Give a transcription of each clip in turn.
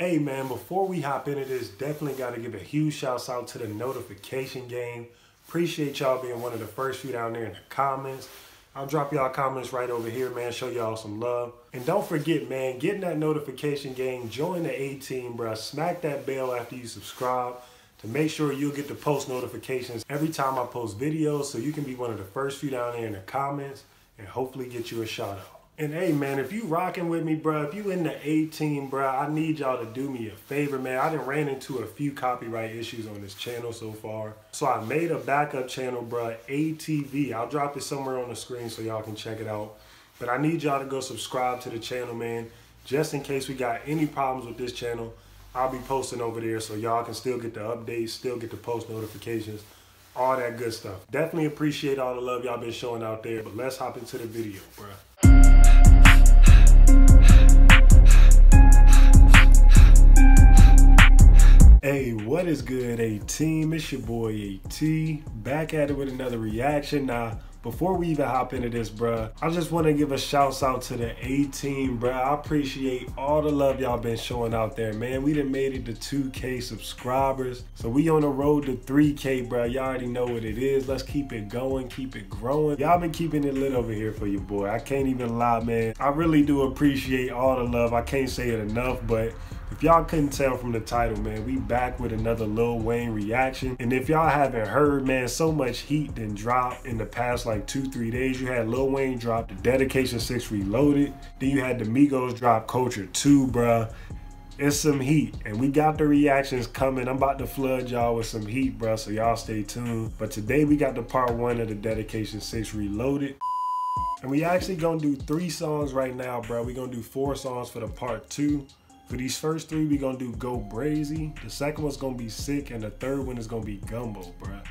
Hey man, before we hop into this, definitely got to give a huge shout out to the notification game. Appreciate y'all being one of the first few down there in the comments. I'll drop y'all comments right over here, man. Show y'all some love. And don't forget, man, getting that notification game, join the A team, bro. Smack that bell after you subscribe to make sure you'll get the post notifications every time I post videos so you can be one of the first few down there in the comments and hopefully get you a shout out. And hey man, if you rocking with me, bro, if you in the A team, bro, I need y'all to do me a favor, man. I done ran into a few copyright issues on this channel so far. So I made a backup channel, bro, ATV. I'll drop it somewhere on the screen so y'all can check it out. But I need y'all to go subscribe to the channel, man. Just in case we got any problems with this channel, I'll be posting over there so y'all can still get the updates, still get the post notifications, all that good stuff. Definitely appreciate all the love y'all been showing out there. But let's hop into the video, bro. What is good, A team? It's your boy AT, back at it with another reaction. Now, before we even hop into this, bruh, I just want to give a shout out to the A team, bruh. I appreciate all the love y'all been showing out there, man. We done made it to 2K subscribers. So we on the road to 3K, bruh. Y'all already know what it is. Let's keep it going, keep it growing. Y'all been keeping it lit over here for your boy. I can't even lie, man. I really do appreciate all the love. I can't say it enough, but if y'all couldn't tell from the title, man, we back with another Lil Wayne reaction. And if y'all haven't heard, man, so much heat done dropped in the past like two, three days. You had Lil Wayne drop the Dedication 6 Reloaded. Then you had the Migos drop Culture 2, bruh. It's some heat, and we got the reactions coming. I'm about to flood y'all with some heat, bruh, so y'all stay tuned. But today we got the part one of the Dedication 6 Reloaded. And we actually gonna do three songs right now, bro. We gonna do four songs for the part two. For these first three, we gonna do Go Brazy. The second one's gonna be Sick, and the third one is gonna be Gumbo, bruh.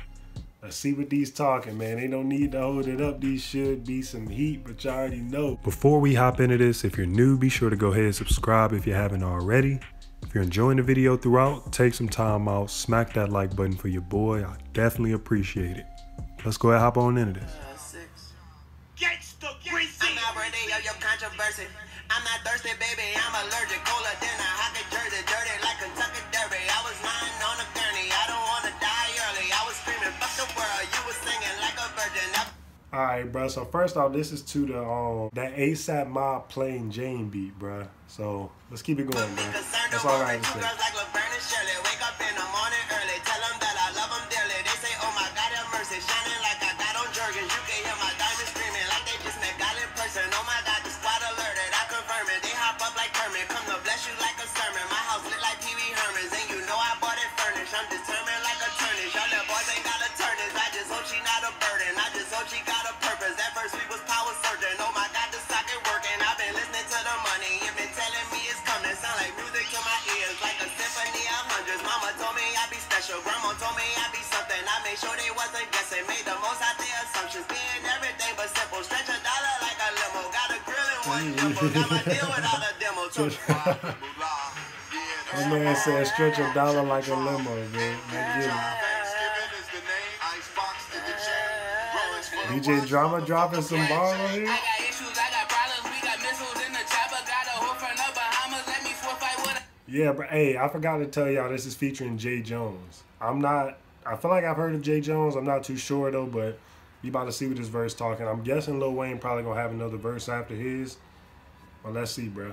Let's see what these talking, man. They don't need to hold it up. These should be some heat, but you all already know. Before we hop into this, if you're new, be sure to go ahead and subscribe if you haven't already. If you're enjoying the video throughout, take some time out, smack that like button for your boy. I definitely appreciate it. Let's go ahead and hop on into this. Gangsta I'm not worthy of your controversy. I'm thirsty, baby. I'm allergic. Colder than a hockey jersey. Dirty like Kentucky Derby. I was lying on a gurney. I don't want to die early. I was screaming, fuck the world. You was singing like a virgin. All right, bro. So first off, this is to the um that ASAP Mob Plain Jane beat, bro. So let's keep it going, bro. That's all I have to say. I'm determined like a turnish. Y'all little boys ain't got a turnish. I just hope she not a burden. I just hope she got a purpose. At first we was power surging. Oh my god, the socket working. I've been listening to the money. You've been telling me it's coming. Sound like music to my ears. Like a symphony of hundreds. Mama told me I'd be special. Grandma told me I'd be something. I made sure they wasn't guessing. Made the most out the assumptions. Being everything but simple. Stretch a dollar like a limo. Got a grill in one dimple. Got my deal without a demo. My man said stretch a dollar like a limo, man. I get it. DJ Drama dropping some bars on here. Yeah, but hey, I forgot to tell y'all this is featuring Jay Jones. I'm not. I feel like I've heard of Jay Jones. I'm not too sure though, but you about to see what this verse talking. I'm guessing Lil Wayne probably gonna have another verse after his. Well, let's see, bro.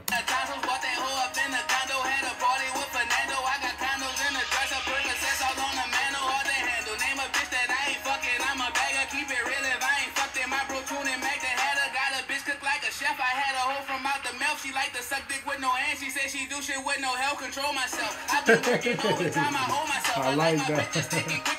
Shit with no help. Control myself. I've been working overtime. I hold myself. I, I like my that.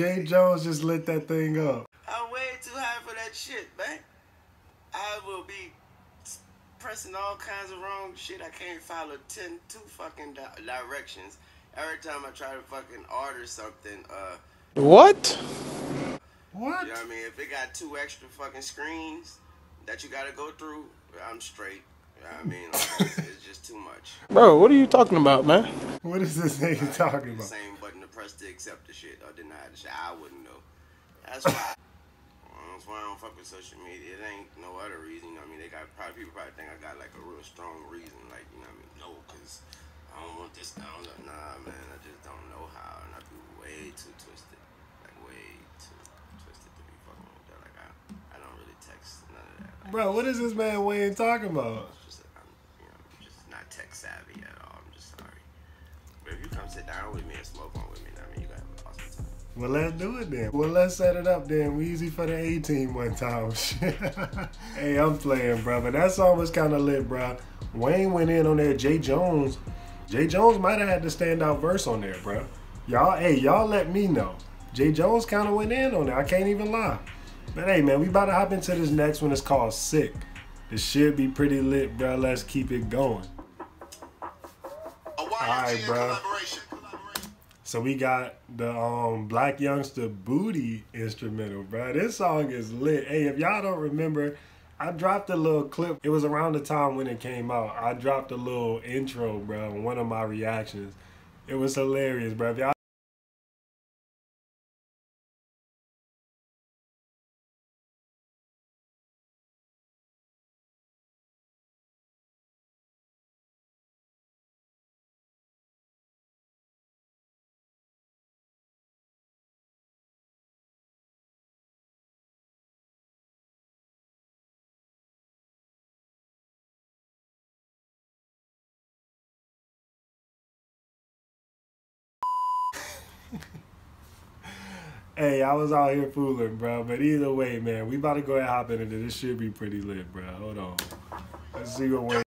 Jay Jones just lit that thing up. I'm way too high for that shit, man. I will be pressing all kinds of wrong shit. I can't follow 10, two fucking di- directions. Every time I try to fucking order something, uh, What? What? you know what I mean? If it got two extra fucking screens that you gotta go through, I'm straight. You know I mean? Like, it's, it's just too much. Bro, what are you talking about, man? What is this nigga talking about? same button to press to accept the shit or deny the shit. I wouldn't know. That's why. That's why I don't fuck with social media. It ain't no other reason. You know what I mean? They got probably people probably think I got like a real strong reason. Like you know what I mean? No, cause I don't want this. I don't know. Nah, man. I just don't know how, and I be way too twisted. Like way too twisted to be fucking with that. Like I, I don't really text none of that. Like, Bro, what is this man Wayne talking about? just I'm, you know, I'm just not tech savvy at all. I'm just sorry. But if you come sit down with me and smoke one Well, let's do it then. Well, let's set it up then. Weezy for the A team one time. hey, I'm playing, bro. But that song was kind of lit, bro. Wayne went in on there. Jay Jones. Jay Jones might have had the standout verse on there, bro. Y'all, hey, y'all let me know. Jay Jones kind of went in on there. I can't even lie. But hey, man, we about to hop into this next one. It's called Sick. This should be pretty lit, bro. Let's keep it going. A Alright, YMCA bro. So we got the um Blac Youngsta Booty instrumental, bro. This song is lit. Hey, if y'all don't remember, I dropped a little clip. It was around the time when it came out. I dropped a little intro, bro, one of my reactions. It was hilarious, bro. Hey, I was out here fooling, bro. But either way, man, we about to go ahead and hop into this. Should be pretty lit, bro. Hold on. Let's see what Wayne.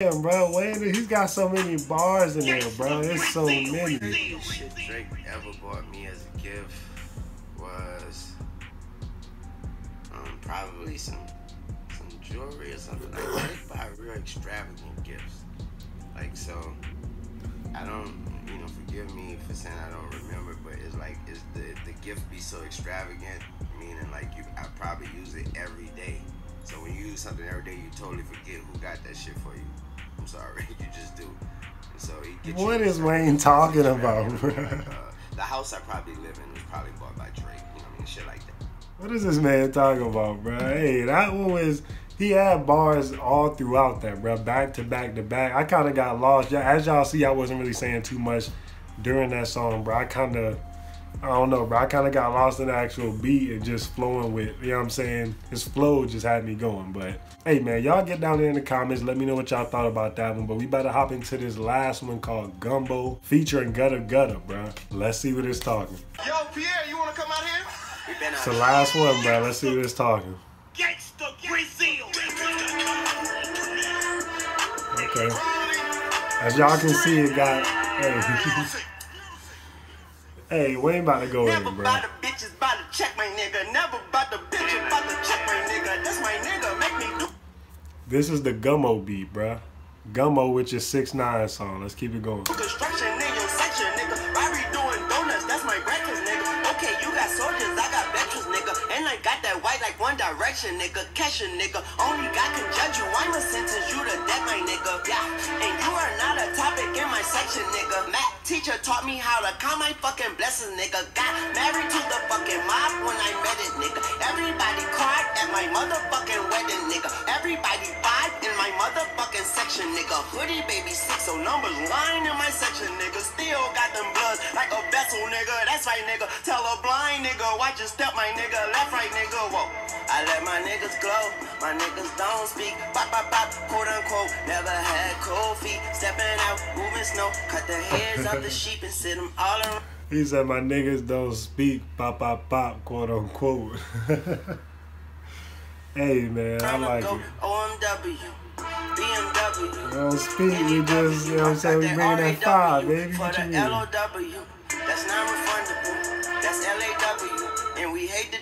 Damn, bro, Wayne, he's got so many bars in there, bro. There's so many. The shit Drake ever bought me as a gift was um, probably some some jewelry or something like. Drake buy real extravagant gifts. Like so, I don't, you know, forgive me for saying I don't remember, but it's like is the the gift be so extravagant, meaning like you, I probably use it every day. So when you use something every day, you totally forget who got that shit for you. Sorry, you just do. So he get you What is Wayne talking about, bro? uh, the house I probably live in was probably bought by Drake. You know what I mean? Shit like that. What is this man talking about, bro? Hey, that one was he had bars all throughout that, bro, back to back to back. I kind of got lost. As y'all see, I wasn't really saying too much during that song, bro. I kind of, I don't know, bro. I kind of got lost in the actual beat and just flowing with, you know what I'm saying? His flow just had me going. But hey, man, y'all get down there in the comments. Let me know what y'all thought about that one. But we better hop into this last one called Gumbo featuring Gudda Gudda, bro. Let's see what it's talking. Yo, Pierre, you wanna come out here? We been It's the last one, bro. Let's see what it's talking. Gangsta Brazil. Okay. As y'all can see, it got. Hey, hey, Wayne about to go Never in, bro. buy the bitches, buy the check, my nigga. Never buy the bitches, buy the check, my nigga. That's my nigga. Make me do. This is the Gummo beat, bro. Gummo, which is six nine song. Let's keep it going. Construction in your section, nigga. You got soldiers, I got veterans, nigga. And I got that white like one direction, nigga. Catch a nigga. Only God can judge you. I'ma sentence you to death, my nigga. Yeah. And you are not a topic in my section, nigga. Math teacher taught me how to count my fucking blessings, nigga. Got married to the fucking mob when I met it, nigga. Everybody cried at my motherfucking wedding, nigga. Everybody five in my motherfucking section, Hoodie baby six, so numbers line in my section, nigga. Still got them bloods like a vessel, nigga. That's right, nigga. Tell a blind nigga, watch your step, my nigga. Left, right, nigga. Whoa. I let my niggas glow, my niggas don't speak. Pop, pop, pop, quote unquote. Never had cold feet. Stepping out, moving snow. Cut the hairs off the sheep and sit them all around. He said, "My niggas don't speak, pop, pop, pop, quote unquote." hey, man, I like it. OMW, BMW. Speak, we just, you know what I'm saying, we bringing that fire, baby. For What the you mean? LOW, that's non-refundable. That's LAW. And we hate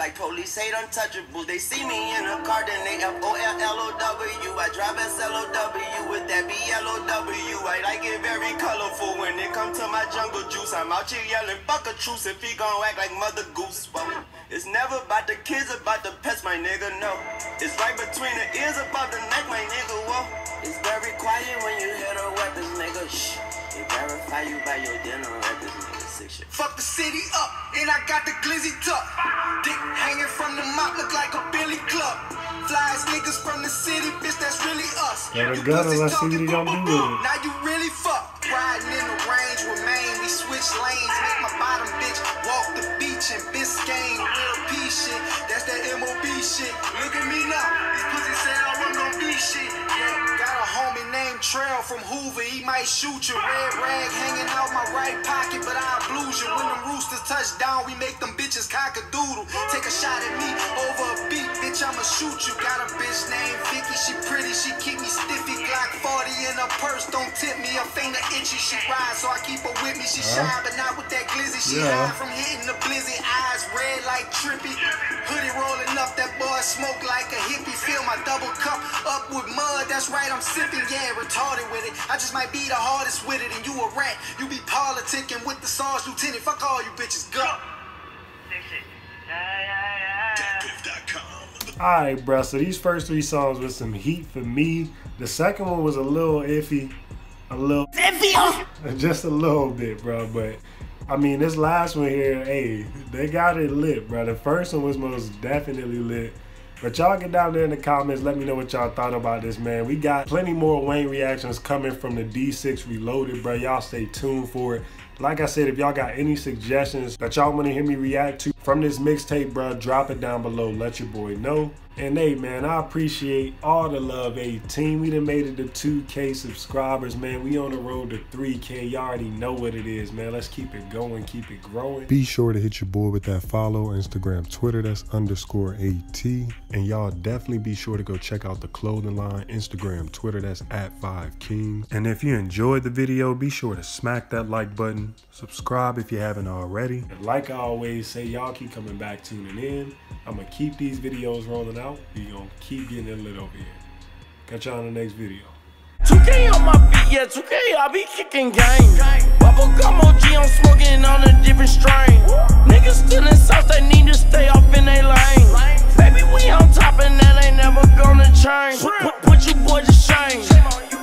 like police hate untouchables. They see me in a car, then they F-O-L-L-O-W. I drive S-L-O-W with that B-L-O-W. I like it very colorful when it come to my jungle juice. I'm out here yelling, fuck a truce if he gon' act like Mother Goose. Whoa. It's never about the kids, about the pets, my nigga, no. It's right between the ears, about the neck, my nigga, whoa. It's very They you by your dinner records, nigga, sick shit. Fuck the city up, and I got the glizzy tuck. Dick hanging from the mop, look like a Billy Club. Flies niggas from the city, bitch, that's really us. Yeah, the You gutter, pussies let's see what talking he gonna do boom, with boom. it. Now you really fuck. Riding in the range with Maine, we switch lanes. Make my bottom bitch walk the beach in Biscayne. Real P shit, that's that MOB shit. Look at me now, these pussies say from Hoover, he might shoot you. Red rag hanging out my right pocket, but I'll blues you. When them roosters touch down, we make them bitches cock a doodle. Take a shot at me over a beat, bitch, I'ma shoot you. Got a bitch named Vicky, she pretty, she keep me stiffy. Glock 40 in her purse, don't tip me. Her finger itchy, she ride, so I keep her with me. She shy, but not with that glizzy. She Yeah. high from hitting the blizzy. Eyes red like trippy. Hoodie rolling up, that boy smoke like a hippie. Fill my double cup up with mud, that's right, I'm sipping. Yeah, it. I just might be the hardest with it, and you a rat. You be politicking with the Sarge Lieutenant. Fuck all you bitches, go. Alright, bro. So these first three songs was some heat for me. The second one was a little iffy. A little just a little bit, bro. But I mean this last one here, hey, they got it lit, bro. The first one was most definitely lit. But y'all get down there in the comments, let me know what y'all thought about this, man. We got plenty more Wayne reactions coming from the D6 Reloaded, bro. Y'all stay tuned for it. Like I said, if y'all got any suggestions that y'all want to hear me react to from this mixtape, bro, drop it down below. Let your boy know. And hey, man, I appreciate all the love, A team. We done made it to 2K subscribers, man. We on the road to 3K. Y'all already know what it is, man. Let's keep it going, keep it growing. Be sure to hit your boy with that follow, Instagram, Twitter, that's underscore AT. And y'all definitely be sure to go check out the clothing line, Instagram, Twitter, that's at 5Kings. And if you enjoyed the video, be sure to smack that like button, subscribe if you haven't already. And like I always say, y'all keep coming back, tuning in. I'm gonna keep these videos rolling out. We gonna keep getting it lit over here. Catch y'all in the next video. 2K on my feet, yeah, 2K, I be kicking game. Bubble gum OG, I'm smoking on a different strain. Niggas still in sauce, they need to stay off in their lane. Baby, we on top and that ain't never gonna change. Put, put you boys to shame.